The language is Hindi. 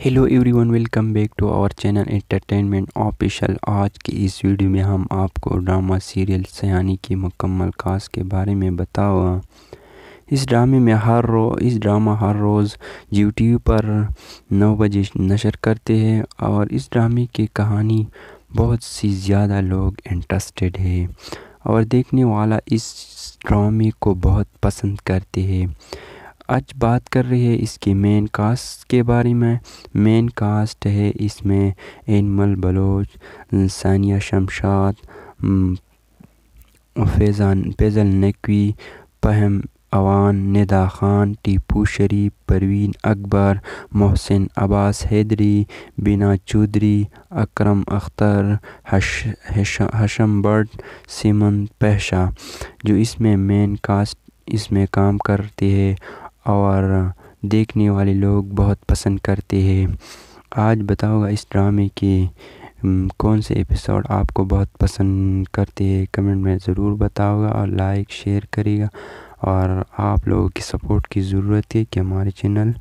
Hello everyone welcome back to our channel entertainment official आज की इस वीडियो में हम आपको ड्रामा सीरियल सयानी की मुकम्मल कास के बारे में बताओ इस ड्रामे में हर रो, इस ड्रामा हर रोज़ यूट्यूब पर नौ बजे नशर करते हैं और इस ड्रामे की कहानी बहुत सी ज़्यादा लोग इंटरेस्टेड है और देखने वाला इस ड्रामे को बहुत पसंद करते हैं। आज बात कर रही है इसके मेन कास्ट के बारे में। मेन कास्ट है इसमें एनमल बलोच सानिया शमशाद फैज़ान फैज़ल नकवी पहम अवान निदा ख़ान टीपू शरीफ परवीन अकबर मोहसिन अब्बास हैदरी बिना चौधरी अकरम अख्तर हश हशम बट सिमन पेशा जो इसमें मेन कास्ट इसमें काम करती हैं और देखने वाले लोग बहुत पसंद करते हैं। आज बताऊँगा इस ड्रामे के कौन से एपिसोड आपको बहुत पसंद करते हैं। कमेंट में ज़रूर बताओगा और लाइक शेयर करेगा और आप लोगों की सपोर्ट की ज़रूरत है कि हमारे चैनल